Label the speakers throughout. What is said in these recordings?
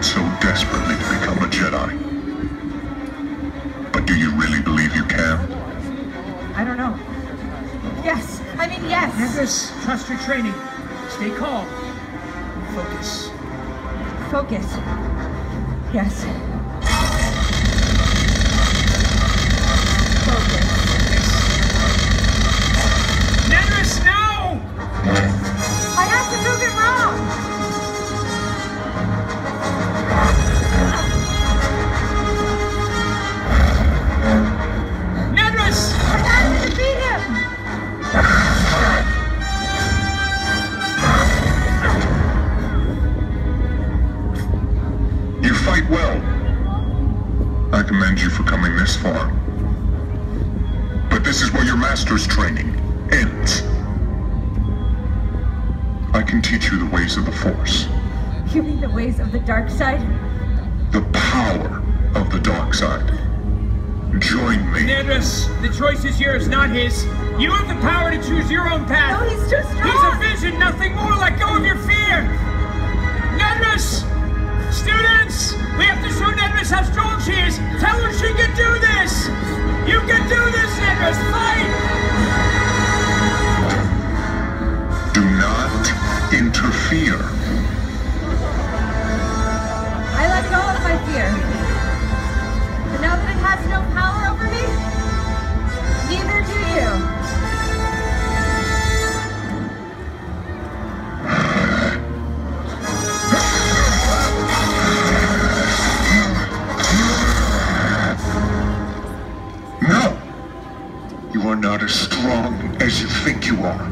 Speaker 1: want so desperately to become a Jedi. But do you really believe you can?
Speaker 2: I don't know. Yes, I mean, yes.
Speaker 3: Nevis, trust your training. Stay calm. Focus.
Speaker 2: Focus. Yes.
Speaker 1: Well. I commend you for coming this far. But this is where your master's training ends. I can teach you the ways of the Force,
Speaker 2: You mean the ways of the dark side?
Speaker 1: the power of the dark side. Join me.
Speaker 3: Nevis, the choice is yours, not his. You have the power to choose your own path.
Speaker 2: Strong
Speaker 3: she is. Tell her she can do this! You can do this, Nevis! Fight!
Speaker 1: Do not interfere. You are not as strong as you think you are.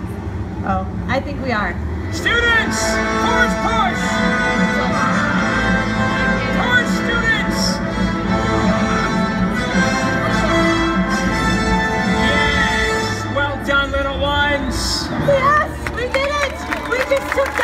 Speaker 2: Oh, I think we are.
Speaker 3: Students! Forward push! Forward, students! Yes! Well done, little ones!
Speaker 2: Yes, we did it! We just took